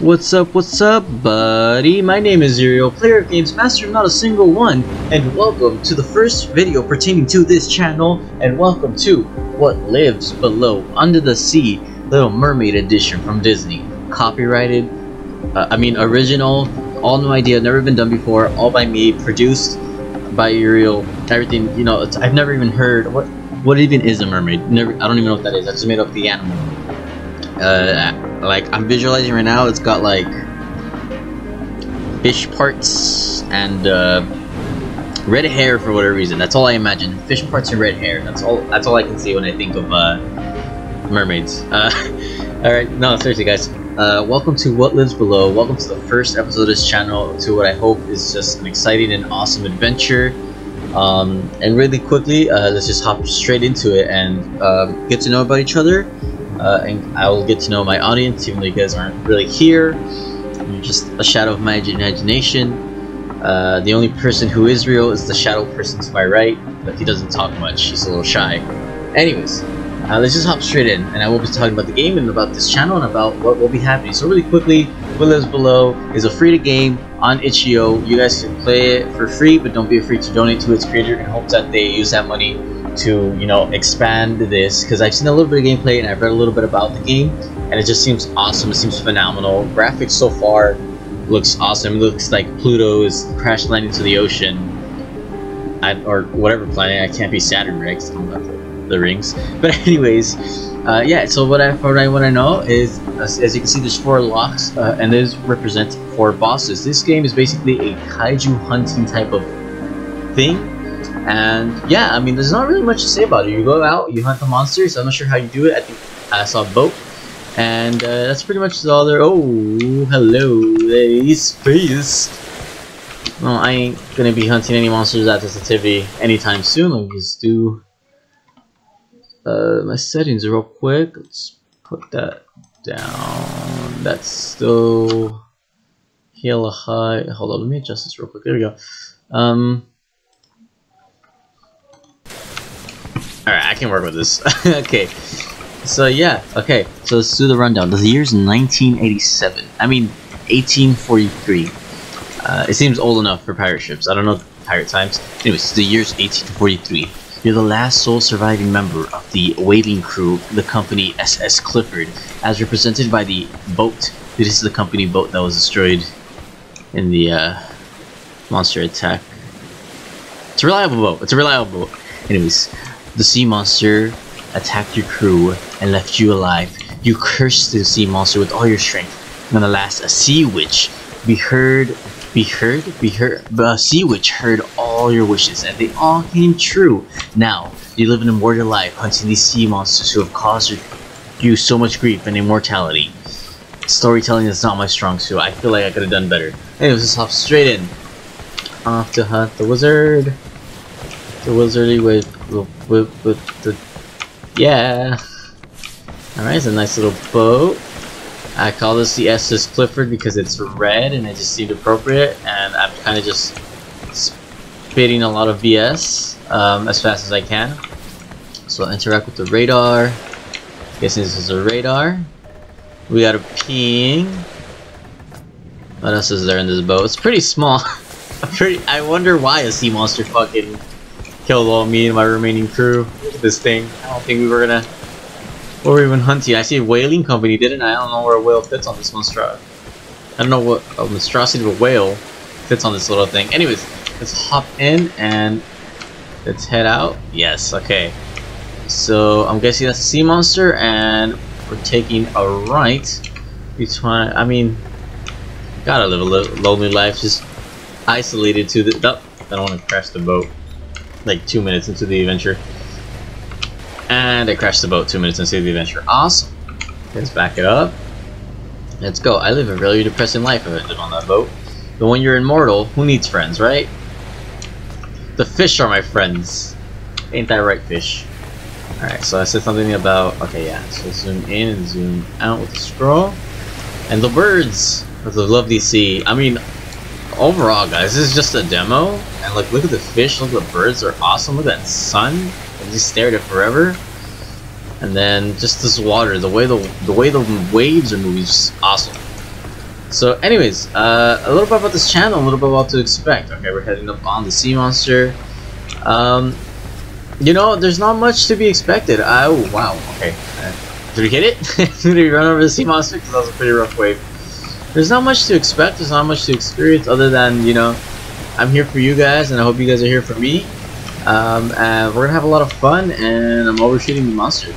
What's up, what's up, buddy? My name is Uriel, player of games, master of not a single one, and welcome to the first video pertaining to this channel, and welcome to What Lives Below Under the Sea Little Mermaid Edition from Disney. Copyrighted, uh, I mean original, all new idea, never been done before, all by me, produced by Uriel, everything, you know, I've never even heard, what what even is a mermaid? Never, I don't even know what that is, I just made up the animal. Uh, like I'm visualizing right now, it's got like fish parts and uh, red hair for whatever reason. That's all I imagine. Fish parts and red hair. That's all. That's all I can see when I think of uh, mermaids. Uh, all right, no, seriously, guys. Uh, welcome to What Lives Below. Welcome to the first episode of this channel. To what I hope is just an exciting and awesome adventure. Um, and really quickly, uh, let's just hop straight into it and uh, get to know about each other uh, and I will get to know my audience, even though you guys aren't really here. You're just a shadow of my imagination. Uh, the only person who is real is the shadow person to my right, but he doesn't talk much. He's a little shy. Anyways, uh, let's just hop straight in, and I will be talking about the game and about this channel and about what will be happening. So really quickly, What Lives Below is a free-to-game on itch.io. You guys can play it for free, but don't be afraid to donate to its creator in hopes that they use that money to you know expand this because I've seen a little bit of gameplay and I've read a little bit about the game and it just seems awesome. It seems phenomenal. Graphics so far looks awesome. It looks like Pluto is crash landing to the ocean. I, or whatever planet. I can't be Saturn, right? I'm not the, rings. But anyways, uh, yeah. So what I what I want to know is, as, as, you can see, there's four locks, uh, and those represent four bosses. This game is basically a kaiju hunting type of thing and yeah, I mean, there's not really much to say about it. You go out, you hunt the monsters. I'm not sure how you do it. I think I saw a boat. And uh, that's pretty much all there. Oh, hello, there space. Well, I ain't gonna be hunting any monsters at this activity anytime soon. Let me just do uh, my settings real quick. Let's put that down. That's still heal high. Hold on, let me adjust this real quick. There we go. Um, Alright, I can work with this. okay. So yeah, okay. So let's do the rundown. The year's 1987. I mean, 1843. Uh, it seems old enough for pirate ships. I don't know pirate times. Anyways, the year's 1843. You're the last sole surviving member of the whaling crew, the company SS Clifford, as represented by the boat. This is the company boat that was destroyed in the uh, monster attack. It's a reliable boat. It's a reliable boat. Anyways, the sea monster attacked your crew and left you alive. You cursed the sea monster with all your strength. Nonetheless, a sea witch be heard, be heard, be heard. A sea witch heard all your wishes, and they all came true. Now you live an immortal life, hunting these sea monsters who have caused you so much grief and immortality. Storytelling is not my strong suit. I feel like I could have done better. Anyways, let's hop straight in. Off to hunt the wizard. The wizardy with with, with the yeah. Alright, it's a nice little boat. I call this the SS Clifford because it's red and it just seemed appropriate and I'm kind of just spitting a lot of BS um, as fast as I can. So I'll interact with the radar. Guessing this is a radar. We got a ping. What else is there in this boat? It's pretty small. pretty. I wonder why a sea monster fucking killed all me and my remaining crew. This thing. I don't think we were gonna... or even hunting? I see a whaling company, didn't I? I don't know where a whale fits on this monstrosity. I don't know what a monstrosity of a whale fits on this little thing. Anyways, let's hop in and let's head out. Yes, okay. So I'm guessing that's a sea monster and we're taking a right between, I mean, gotta live a lonely life, just isolated to the, oh, I don't want to crash the boat like two minutes into the adventure. And I crashed the boat two minutes into the adventure. Awesome. Let's back it up. Let's go. I live a really depressing life if I live on that boat. But when you're immortal, who needs friends, right? The fish are my friends. Ain't that right, fish? Alright, so I said something about... Okay, yeah. So zoom in and zoom out with the scroll. And the birds of the lovely sea. I mean, overall, guys, this is just a demo. And like, look at the fish, look at the birds, they're awesome. Look at that sun. I just stare at it forever. And then just this water, the way the the way the waves are moving is awesome. So, anyways, uh, a little bit about this channel, a little bit about what to expect. Okay, we're heading up on the sea monster. Um, you know, there's not much to be expected. Oh, wow. Okay. Uh, did we hit it? did we run over the sea monster? Because that was a pretty rough wave. There's not much to expect. There's not much to experience other than, you know, I'm here for you guys, and I hope you guys are here for me. Um, and we're gonna have a lot of fun, and I'm overshooting the monster.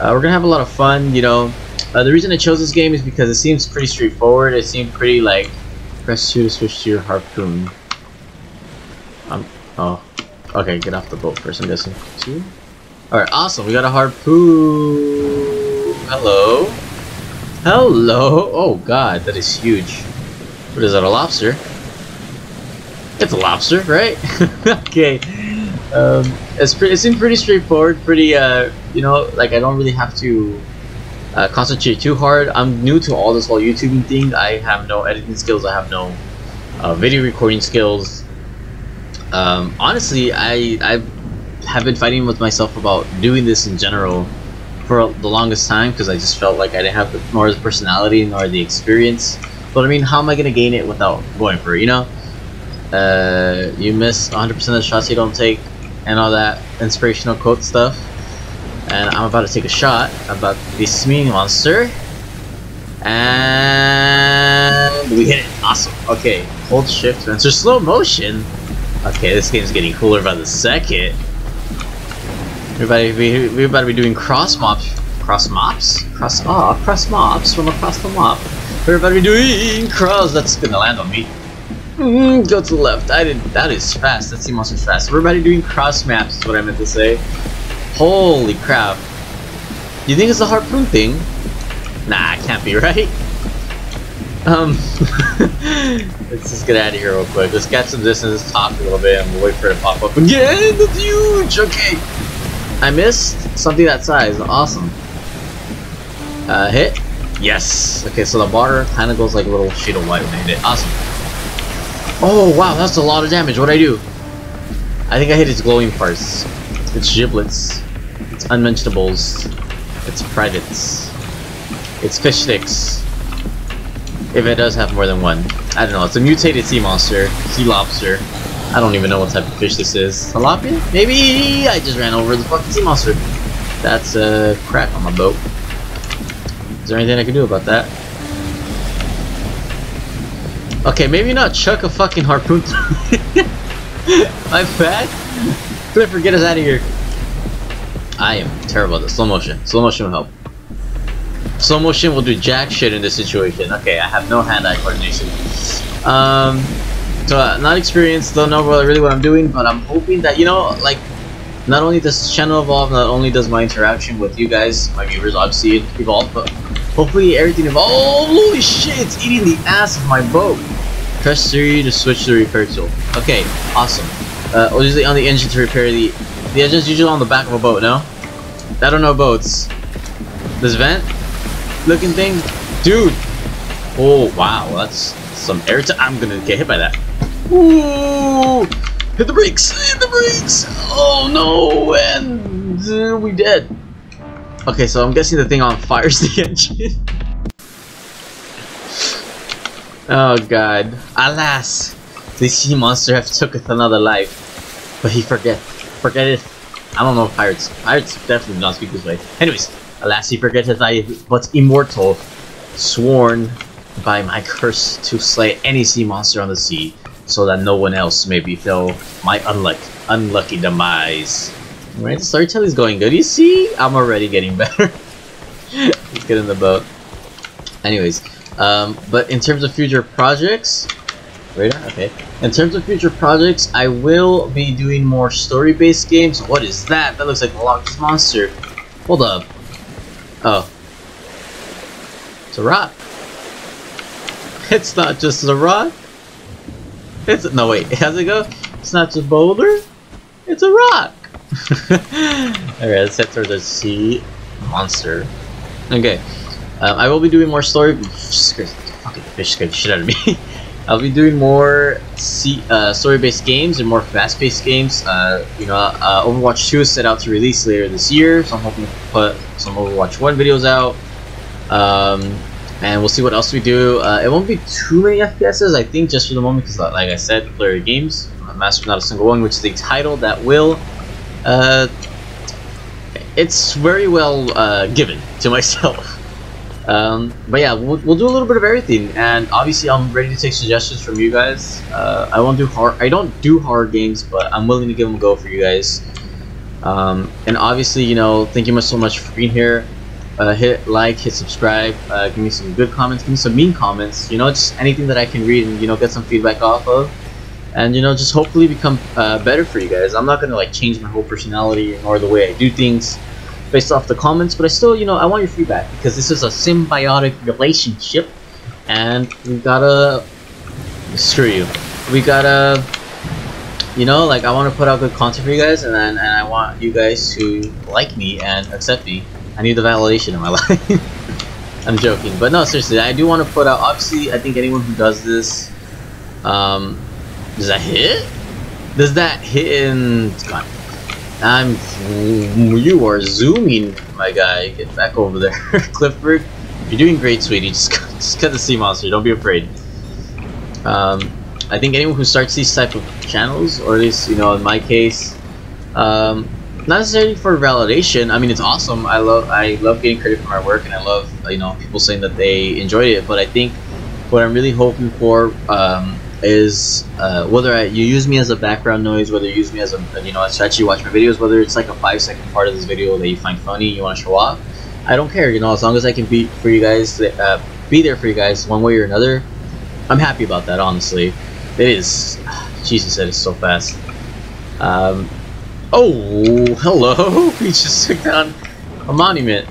Uh, we're gonna have a lot of fun, you know. Uh, the reason I chose this game is because it seems pretty straightforward. It seemed pretty like press two to switch to your harpoon. Um. Oh. Okay, get off the boat first. I'm guessing two. All right, awesome. We got a harpoon. Hello. Hello. Oh God, that is huge. What is that? A lobster? It's a lobster, right? okay. Um, it's pretty. It seemed pretty straightforward. Pretty. Uh, you know, like I don't really have to uh, concentrate too hard. I'm new to all this whole YouTubing thing. I have no editing skills. I have no uh, video recording skills. Um, honestly, I I have been fighting with myself about doing this in general for the longest time because I just felt like I didn't have the, nor the personality nor the experience. But I mean, how am I gonna gain it without going for it? You know, uh, you miss 100% of the shots you don't take, and all that inspirational quote stuff. And I'm about to take a shot about this mean monster. And we hit it. Awesome. Okay, hold shift, enter slow motion. Okay, this game's getting cooler by the second. About to be, about to be doing cross mops. Cross mops? Cross, oh, cross mops from across the mop. We're about to be doing cross. That's gonna land on me. Mm, go to the left. I didn't. That is fast. That's sea monster's fast. We're about to be doing cross maps. Is what I meant to say. Holy crap. You think it's a harpoon thing? Nah, it can't be, right? Um, let's just get out of here real quick. Let's get some distance, talk a little bit, and we'll wait for it to pop up again. That's huge. Okay, I missed something that size. Awesome. Uh, hit. Yes. Okay, so the water kind of goes like a little sheet of white when I hit it. Awesome. Oh wow, that's a lot of damage. What'd I do? I think I hit its glowing parts. Its giblets. Its unmentionables. Its privates. Its fish sticks. If it does have more than one. I don't know, it's a mutated sea monster. Sea lobster. I don't even know what type of fish this is. Tilapia? Maybe I just ran over the fucking sea monster. That's a uh, crack on my boat. Is there anything I can do about that? Okay, maybe not chuck a fucking harpoon My bad. Clifford, get us out of here. I am terrible at this. Slow motion. Slow motion will help. Slow motion will do jack shit in this situation. Okay, I have no hand-eye coordination. Um, so uh, not experienced, don't know really what I'm doing, but I'm hoping that, you know, like, not only does this channel evolve, not only does my interaction with you guys, my viewers, obviously evolve, but hopefully everything evolves. Oh, holy shit, it's eating the ass of my boat. Press 3 to switch the repair tool. Okay, awesome. Uh, usually on the engine to repair the... The engine's usually on the back of a boat, no? I don't know boats. This vent? Looking thing? Dude! Oh, wow, that's some air I'm gonna get hit by that. Ooh! Hit the brakes! Hit the brakes! Oh no! And uh, we dead. Okay, so I'm guessing the thing on fires the engine. oh god. Alas! The sea monster have tooketh another life. But he forget forgetteth I don't know pirates pirates definitely do not speak this way. Anyways, alas he forgetteth I but immortal, sworn by my curse to slay any sea monster on the sea, so that no one else may befall my unlucky, unlucky demise. Alright, the storytelling's going good. You see? I'm already getting better. Let's get in the boat. Anyways, um, but in terms of future projects, radar? Okay. In terms of future projects, I will be doing more story-based games. What is that? That looks like a Loch Monster. Hold up. Oh. It's a rock. It's not just a rock. It's no wait. How's it go? It's not just boulder. It's a rock. Alright, let's head towards the sea monster. Okay. Um, I will be doing more story. Fucking fish scared the shit out of me. I'll be doing more uh, story-based games and more fast-paced games. Uh, you know, uh, Overwatch 2 is set out to release later this year, so I'm hoping to put some Overwatch 1 videos out. Um, and we'll see what else we do. Uh, it won't be too many FPSs, I think, just for the moment, because, like I said, player games, Master Not a Single One, which is a title that will, uh, it's very well uh, given to myself. Um, but yeah, we'll, we'll do a little bit of everything, and obviously, I'm ready to take suggestions from you guys. Uh, I won't do hard. I don't do horror games, but I'm willing to give them a go for you guys. Um, and obviously, you know, thank you much so much for being here uh, hit like, hit subscribe, uh, give me some good comments, give me some mean comments, you know, just anything that I can read and, you know, get some feedback off of. And, you know, just hopefully become uh, better for you guys. I'm not going to, like, change my whole personality or the way I do things based off the comments, but I still, you know, I want your feedback because this is a symbiotic relationship and we gotta, screw you, we gotta, you know, like, I want to put out good content for you guys and then, and I want you guys to like me and accept me I need the validation in my life. I'm joking, but no, seriously, I do want to put out. Obviously, I think anyone who does this, um, does that hit? Does that hit in? I'm. You are zooming, my guy. Get back over there, Clifford. You're doing great, sweetie. Just, just cut the sea monster. Don't be afraid. Um, I think anyone who starts these type of channels, or at least you know, in my case, um, not necessarily for validation. I mean, it's awesome. I love I love getting credit for my work, and I love you know people saying that they enjoyed it. But I think what I'm really hoping for um, is uh, whether I, you use me as a background noise, whether you use me as a you know to actually watch my videos, whether it's like a five second part of this video that you find funny, you want to show off. I don't care. You know, as long as I can be for you guys, uh, be there for you guys one way or another. I'm happy about that. Honestly, it is. Jesus, that is so fast. Um, Oh, hello! We just took down a monument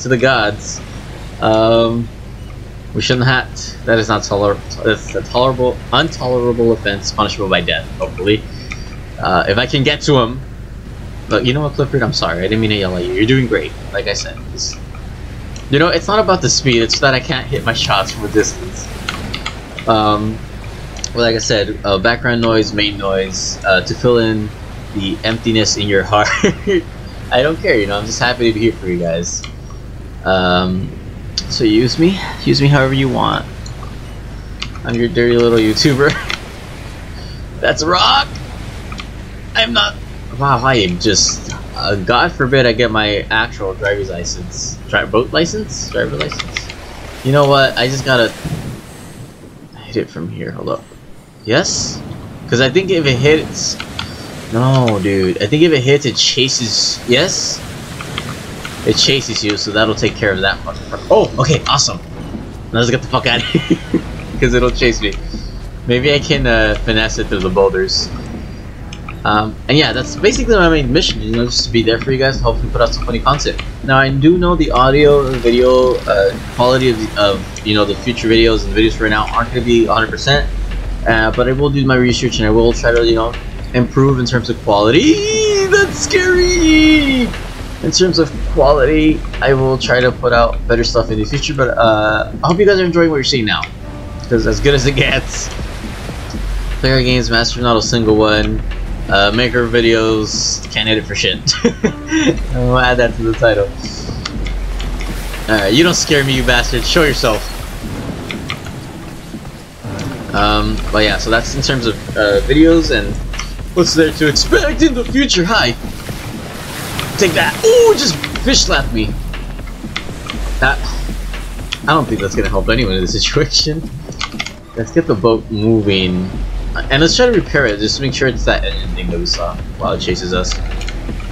to the gods. Um, we shouldn't have. That is not tolerable. That's a tolerable, intolerable offense, punishable by death. Hopefully, uh, if I can get to him. But you know what, Clifford? I'm sorry. I didn't mean to yell at you. You're doing great. Like I said, it's, you know, it's not about the speed. It's that I can't hit my shots from a distance. Um, well, like I said, uh, background noise, main noise, uh, to fill in the emptiness in your heart. I don't care, you know, I'm just happy to be here for you guys. Um, so use me, use me however you want. I'm your dirty little YouTuber. That's rock! I'm not. Wow, I am just. Uh, God forbid I get my actual driver's license. Dri boat license? Driver license? You know what? I just gotta hit it from here. Hold up. Yes? Because I think if it hits no, dude. I think if it hits, it chases... Yes? It chases you, so that'll take care of that. Oh, okay, awesome. Let's get the fuck out of here. Because it'll chase me. Maybe I can uh, finesse it through the boulders. Um, and yeah, that's basically my main mission, you know, just to be there for you guys, hopefully put out some funny content. Now, I do know the audio, video, uh, quality of, the, of, you know, the future videos and videos right now aren't going to be 100%, uh, but I will do my research and I will try to, you know, improve in terms of quality. That's scary! In terms of quality, I will try to put out better stuff in the future, but uh, I hope you guys are enjoying what you're seeing now. Because as good as it gets. Player games, master not a single one. Uh, maker videos, can't edit for shit. I'll add that to the title. Alright, you don't scare me, you bastard. Show yourself. Um, but yeah, so that's in terms of uh, videos and What's there to expect in the future? Hi. Take that. Oh, just fish slapped me. That. I don't think that's gonna help anyone in this situation. Let's get the boat moving. And let's try to repair it, just to make sure it's that engine thing that we saw while it chases us.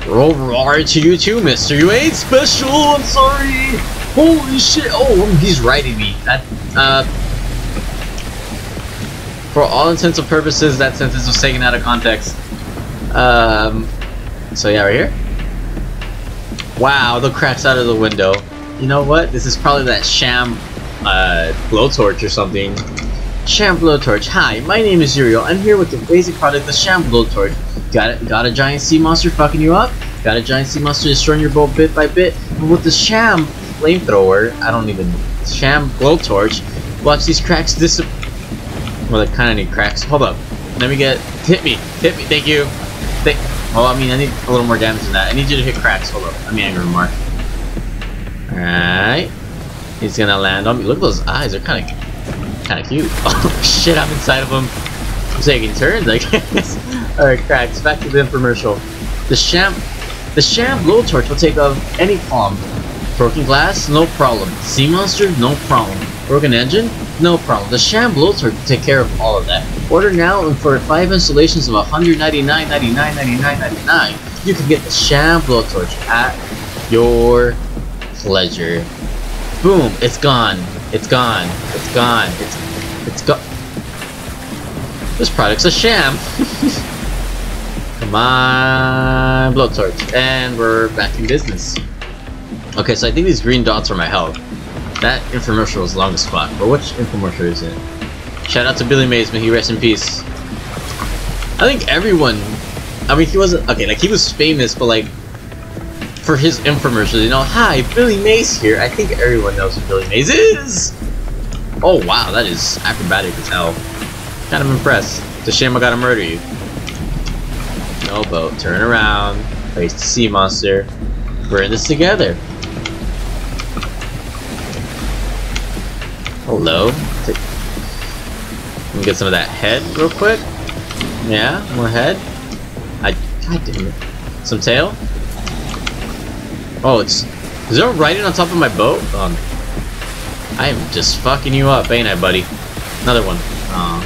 Roll roar to you too, mister. You ain't special, I'm sorry. Holy shit. Oh, he's riding me. That, uh, for all intents and purposes, that sentence was taken out of context. Um, so yeah, right here. Wow, the cracks out of the window. You know what? This is probably that sham uh, blowtorch or something. Sham blowtorch. Hi, my name is Uriel. I'm here with the basic product, the sham blowtorch. Got it? Got a giant sea monster fucking you up? Got a giant sea monster destroying your boat bit by bit? But with the sham flamethrower, I don't even sham blowtorch. Watch these cracks disappear well, they kind of need cracks. Hold up. Let me get... Hit me. Hit me. Thank you. Thank... Well, I mean, I need a little more damage than that. I need you to hit cracks. Hold up. Let me anger mark. Alright. He's gonna land on me. Look at those eyes. They're kind of, kind of cute. Oh shit! I'm inside of him. I'm taking turns. I guess. All right, cracks. Back to the infomercial. The sham, the sham blowtorch will take off any palm. Broken glass, no problem. Sea monster, no problem. Broken engine, no problem. The sham blowtorch will take care of all of that. Order now, and for five installations of 199, 99, 99, 99, you can get the sham blowtorch at your pleasure. Boom! It's gone. It's gone. It's gone. It's it's gone. This product's a sham. Come on, blowtorch, and we're back in business. Okay, so I think these green dots are my health. That infomercial is long as fuck. But which infomercial is it? Shout out to Billy Mays, may he rest in peace. I think everyone. I mean, he wasn't okay. Like he was famous, but like for his infomercials, you know, hi, Billy Mays here. I think everyone knows who Billy Mays is. Oh wow, that is acrobatic as hell. Kind of impressed. It's a shame I gotta murder you. No boat. Turn around. Face the sea monster. We're in this together. Hello. Let me get some of that head real quick. Yeah, more head. I god damn it. Some tail. Oh, it's is there writing on top of my boat? Um, I am just fucking you up, ain't I, buddy? Another one. Oh.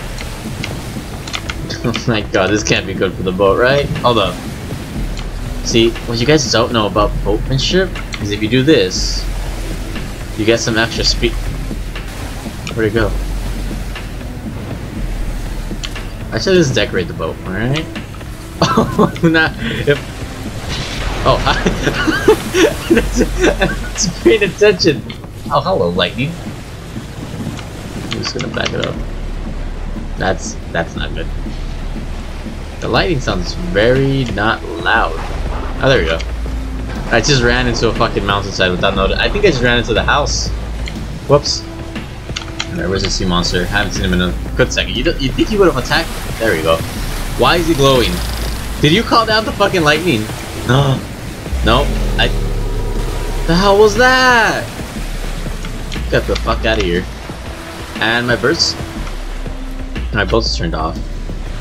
oh my god, this can't be good for the boat, right? Hold up. See, what you guys don't know about boatmanship is if you do this, you get some extra speed. Where'd it go? I should just decorate the boat, alright? Oh, not if. Oh, that's paying attention. Oh, hello, lightning. I'm just gonna back it up. That's that's not good. The lightning sounds very not loud. Oh, there we go. I just ran into a fucking mountainside without notice. I think I just ran into the house. Whoops. Alright, where's the sea monster? Haven't seen him in a good second. You, you think he would have attacked? There we go. Why is he glowing? Did you call down the fucking lightning? No. no. I... The hell was that? Get the fuck out of here. And my birds... My boat's turned off.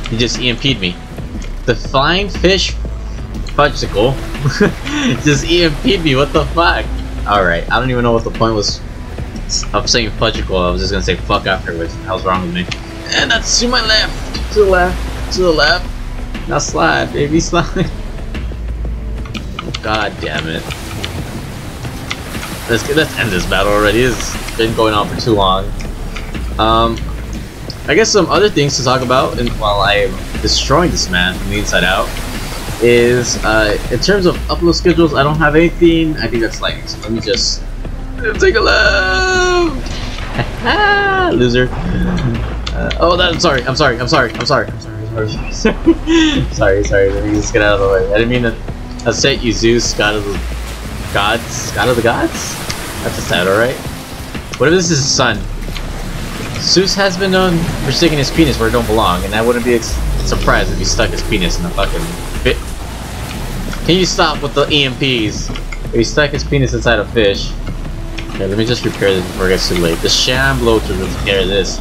He just EMP'd me. The flying fish fudgesicle just EMP'd me. What the fuck? Alright, I don't even know what the point was of saying fudgicle, I was just gonna say fuck afterwards. How's wrong with me? And that's to my left, to the left, to the left. Now slide, baby, slide. Oh, God damn it. Let's get, let's end this battle already. It's been going on for too long. Um, I guess some other things to talk about, and while I am destroying this man from the inside out, is uh, in terms of upload schedules, I don't have anything. I think that's like, so let me just Take a left! Loser. Uh, oh, that, I'm sorry, I'm sorry, I'm sorry, I'm sorry, I'm sorry, sorry, sorry, let me just get out of the way. I didn't mean to upset you, Zeus, god of the gods, god of the gods? That's a title, right? What if this is his son? Zeus has been known for sticking his penis where it don't belong, and I wouldn't be surprised if he stuck his penis in a fucking bit. Can you stop with the EMPs? If he stuck his penis inside a fish. Okay, let me just repair this before it gets too late. The sham take care of this.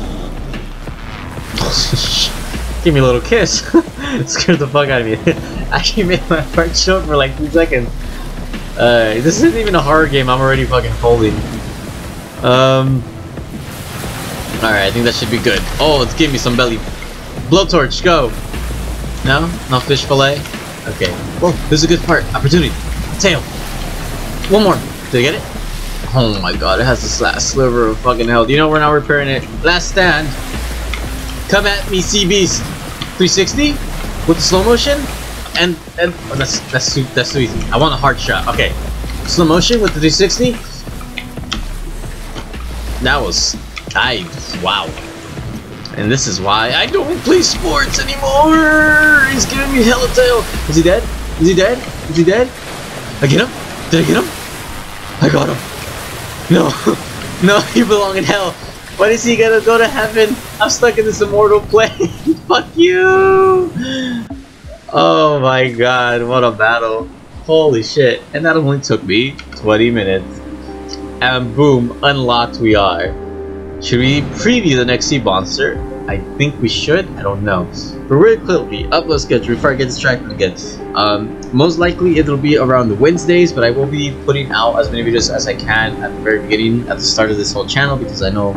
Give me a little kiss. It scared the fuck out of me. I actually made my heart choke for like two seconds. Uh, this isn't even a horror game. I'm already fucking folding. Um. Alright, I think that should be good. Oh, it's giving me some belly. Blowtorch, go! No? No fish fillet? Okay. Whoa, this is a good part. Opportunity. Tail. One more. Did I get it? Oh my god, it has this last sliver of fucking hell. Do you know we're not repairing it? Last stand. Come at me, Sea Beast. 360 with the slow motion, and and oh, that's that's too that's too easy. I want a hard shot. Okay, slow motion with the 360. That was I wow. And this is why I don't play sports anymore. He's giving me hella tail. Is he dead? Is he dead? Is he dead? I get him? Did I get him? I got him. No, no, you belong in hell. When is he gonna go to heaven? I'm stuck in this immortal plane. Fuck you! Oh my god, what a battle. Holy shit. And that only took me 20 minutes. And boom, unlocked we are. Should we preview the next sea monster? I think we should. I don't know. But really quickly, upload schedule before I get distracted again. Um, most likely it'll be around the Wednesdays, but I will be putting out as many videos as I can at the very beginning, at the start of this whole channel, because I know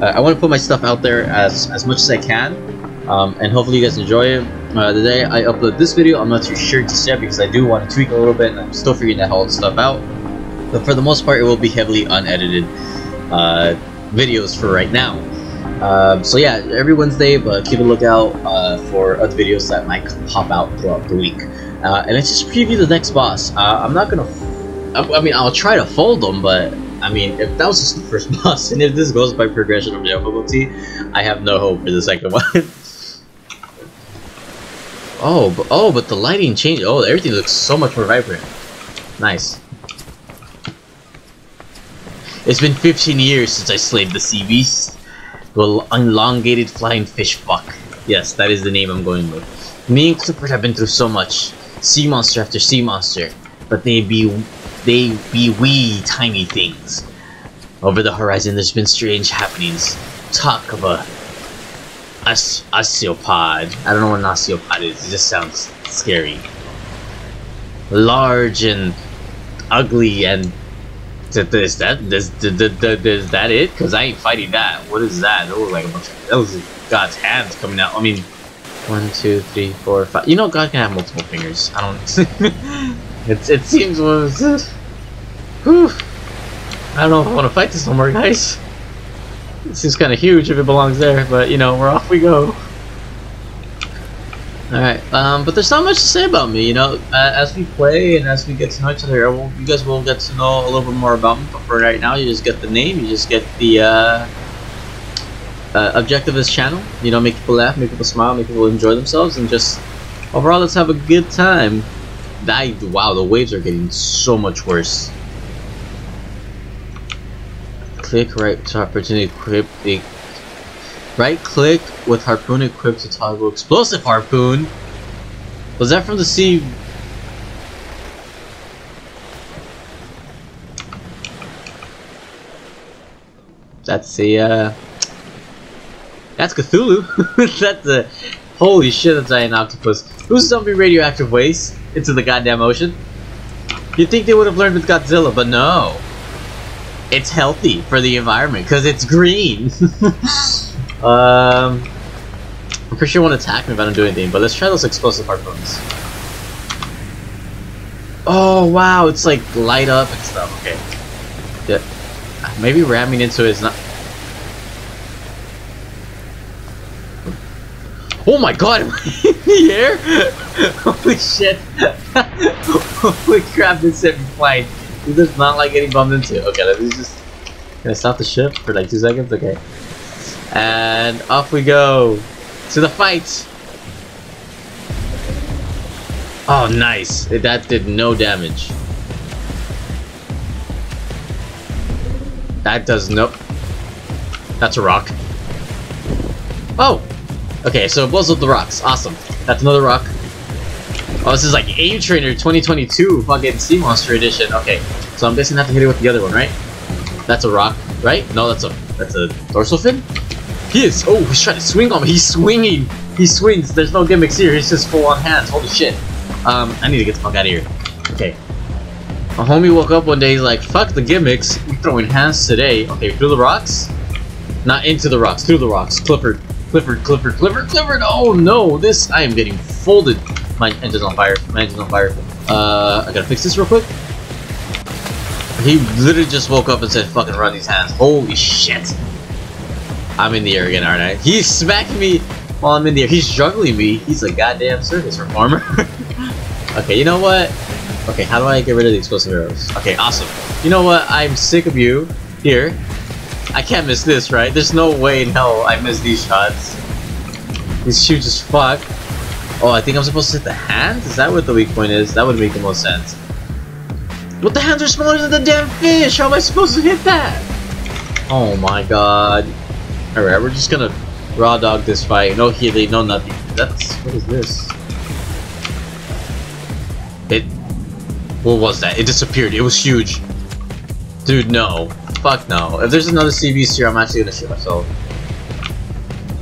uh, I want to put my stuff out there as as much as I can, um, and hopefully you guys enjoy it. Uh, the day I upload this video, I'm not too sure just yet because I do want to tweak a little bit, and I'm still figuring that whole stuff out. But for the most part, it will be heavily unedited uh, videos for right now. Um, so yeah, every Wednesday, but keep a lookout uh, for other videos that might pop out throughout the week. Uh, and let's just preview the next boss. Uh, I'm not gonna. I, I mean, I'll try to fold them, but I mean, if that was just the first boss, and if this goes by progression of difficulty, I have no hope for the second one. oh, but, oh, but the lighting changed. Oh, everything looks so much more vibrant. Nice. It's been 15 years since I slayed the sea beast. The elongated flying fish fuck. Yes, that is the name I'm going with. Me and Clifford have been through so much. Sea monster after sea monster. But they be they be wee tiny things. Over the horizon there's been strange happenings. Talk of a os osteopod. I don't know what an osteopod is, it just sounds scary. Large and ugly and is that is, is that it? Because I ain't fighting that. What is that? That looks like a bunch of that was God's hands coming out. I mean, one, two, three, four, five. You know, God can have multiple fingers. I don't. it it seems was. Whew. I don't know if I want to fight this no more, guys. It seems kind of huge if it belongs there, but you know, we're off we go. Alright, um, but there's not much to say about me, you know, uh, as we play and as we get to know each other, will, you guys will get to know a little bit more about me, but for right now, you just get the name, you just get the, uh, uh, objective of this channel, you know, make people laugh, make people smile, make people enjoy themselves, and just, overall, let's have a good time. I, wow, the waves are getting so much worse. Click right to opportunity equip the Right click with harpoon equipped to toggle explosive harpoon. Was that from the sea? That's the uh That's Cthulhu. that's a holy shit that's an octopus. Who's dumping radioactive waste into the goddamn ocean? You'd think they would have learned with Godzilla, but no. It's healthy for the environment because it's green. Um, I'm pretty sure it won't attack me if I don't do anything, but let's try those explosive harpoons. Oh, wow, it's like light up and stuff. Okay. Yeah. Maybe ramming into it is not... Oh my god, in the air? Holy shit. Holy crap, this set me flying. He does not like getting bumped into. Okay, let me just... Can I stop the ship for like two seconds? Okay. And off we go to the fight. Oh, nice. That did no damage. That does no... That's a rock. Oh! Okay, so it blows up the rocks. Awesome. That's another rock. Oh, this is like Aim Trainer 2022 fucking Sea Monster Edition. Okay, so I'm I have to hit it with the other one, right? That's a rock, right? No, that's a that's a dorsal fin? He is. Oh, he's trying to swing on me. He's swinging. He swings. There's no gimmicks here. He's just full on hands. Holy shit. Um, I need to get the fuck out of here. Okay. My homie woke up one day. He's like, fuck the gimmicks. I'm throwing hands today. Okay, through the rocks? Not into the rocks. Through the rocks. Clifford. Clifford, Clifford, Clifford, Clifford. Oh no, this. I am getting folded. My engine's on fire. My engine's on fire. Uh, I gotta fix this real quick. He literally just woke up and said, fucking run these hands. Holy shit. I'm in the air again, aren't I? He's smacking me while I'm in the air. He's juggling me. He's a goddamn circus performer. okay, you know what? Okay, how do I get rid of the explosive arrows? Okay, awesome. You know what? I'm sick of you. Here. I can't miss this, right? There's no way in hell I miss these shots. These huge as fuck. Oh, I think I'm supposed to hit the hands? Is that what the weak point is? That would make the most sense. But the hands are smaller than the damn fish! How am I supposed to hit that? Oh my god. Alright, we're just gonna raw dog this fight. No healing, no nothing. That's... what is this? It... What was that? It disappeared. It was huge. Dude, no. fuck no. If there's another beast here, I'm actually gonna shoot myself.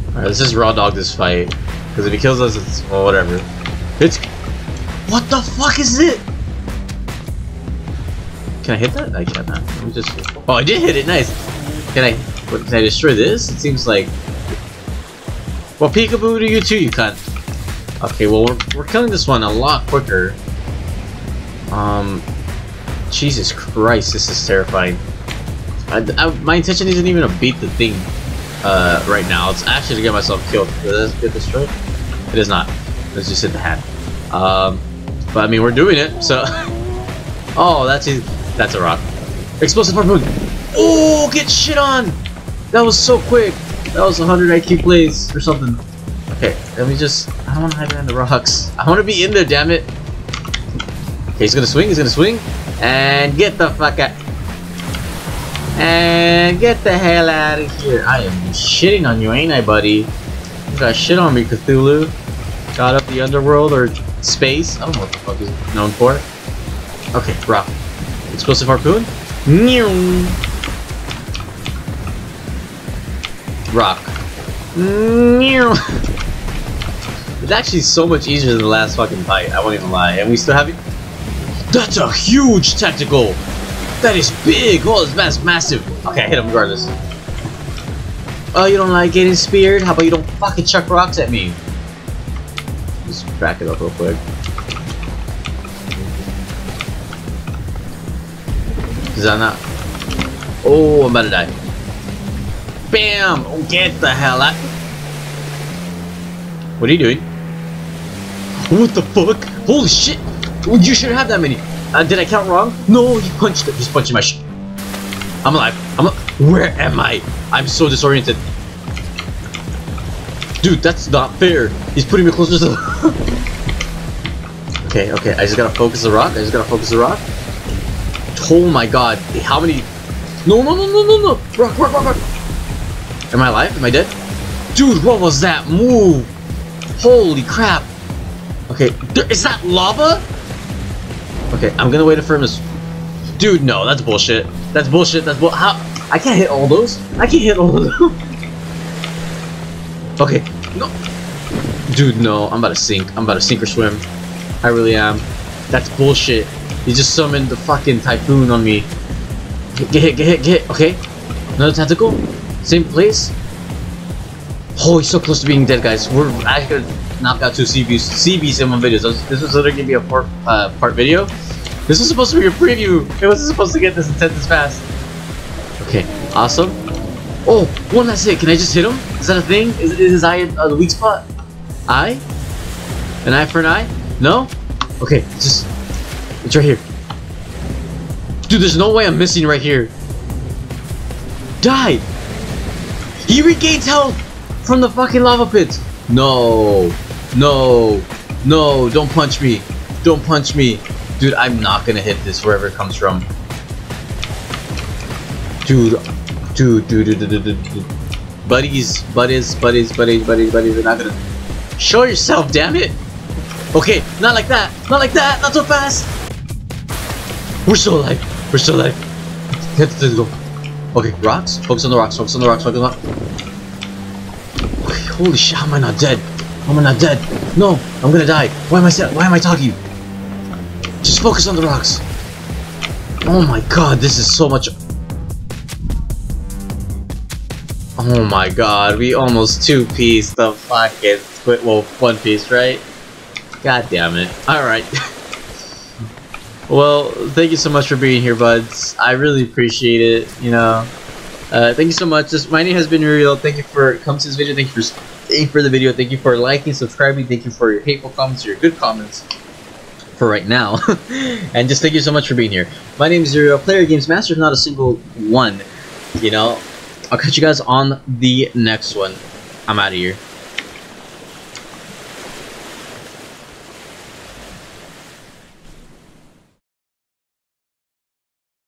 Alright, let's just raw dog this fight. Because if he kills us, it's, well, whatever. It's... What the fuck is it? Can I hit that? I can't. Let me just... Oh, I did hit it, nice. Can I... What, can I destroy this? It seems like... Well, peekaboo to you too, you cunt. Okay, well, we're, we're killing this one a lot quicker. Um... Jesus Christ, this is terrifying. I, I, my intention isn't even to beat the thing uh, right now. It's actually to get myself killed. Does this get destroyed? It is not. Let's just hit the hat. Um, but I mean, we're doing it, so... oh, that's a, that's a rock. Explosive harpoon! Oh, get shit on! That was so quick! That was 100 IQ plays or something. Okay, let me just... I don't want to hide behind the rocks. I want to be in there, damn it! Okay, he's gonna swing, he's gonna swing. And get the fuck out. And get the hell out of here. I am shitting on you, ain't I, buddy? You got shit on me, Cthulhu. Got up the underworld or space. I don't know what the fuck is known for. Okay, rock. Explosive harpoon. Rock. It's actually so much easier than the last fucking fight, I won't even lie. And we still have it. That's a huge tactical! That is big! Oh, that's massive! Okay, I hit him regardless. Oh, you don't like getting speared? How about you don't fucking chuck rocks at me? Just back it up real quick. Is that not? Oh, I'm about to die. Bam! Get the hell out! What are you doing? What the fuck? Holy shit! You shouldn't have that many. Uh, did I count wrong? No, he punched it. He's punching my shit. I'm alive. I'm a Where am I? I'm so disoriented. Dude, that's not fair. He's putting me closer to the... Okay, okay. I just gotta focus the rock. I just gotta focus the rock. Oh my god. How many... No, no, no, no, no, no. Rock, rock, rock, rock. Am I alive? Am I dead? Dude, what was that move? Holy crap. Okay, there, is that lava? Okay, I'm gonna wait for him to... Dude, no, that's bullshit. That's bullshit, that's bull... How... I can't hit all those. I can't hit all of them. okay, no. Dude, no, I'm about to sink. I'm about to sink or swim. I really am. That's bullshit. He just summoned the fucking typhoon on me. Get, get hit, get hit, get hit. Okay. Another tentacle. Same place. Oh, he's so close to being dead, guys. We're actually gonna knock out two CBs, CBs in one video. So this was literally gonna be a part, uh, part video. This was supposed to be a preview. It wasn't supposed to get this intense this fast. Okay, awesome. Oh, one last hit. Can I just hit him? Is that a thing? Is, is his eye uh, the weak spot? Eye? An eye for an eye? No? Okay, just... It's right here. Dude, there's no way I'm missing right here. Die! He regains health from the fucking lava pits. No. No. No, don't punch me. Don't punch me. Dude, I'm not gonna hit this wherever it comes from. Dude. Dude, dude, dude, dude, dude, dude. Buddies, buddies, buddies, buddies, buddies, buddies, we're not gonna... Show yourself, damn it! Okay, not like that! Not like that! Not so fast! We're still alive! We're still alive! Let's go. Okay, rocks? Focus on the rocks, focus on the rocks, focus on the rocks. Holy shit, how am I not dead? How am I not dead? No, I'm gonna die. Why am I why am I talking? Just focus on the rocks. Oh my god, this is so much Oh my god, we almost two-piece the fucking split well one piece, right? God damn it. Alright. well, thank you so much for being here, buds. I really appreciate it, you know. Uh, thank you so much. This my name has been Uriel. Thank you for coming to this video. Thank you for staying for the video. Thank you for liking, subscribing. Thank you for your hateful comments, your good comments for right now. and just thank you so much for being here. My name is Zero, player games master, not a single one. You know, I'll catch you guys on the next one. I'm out of here.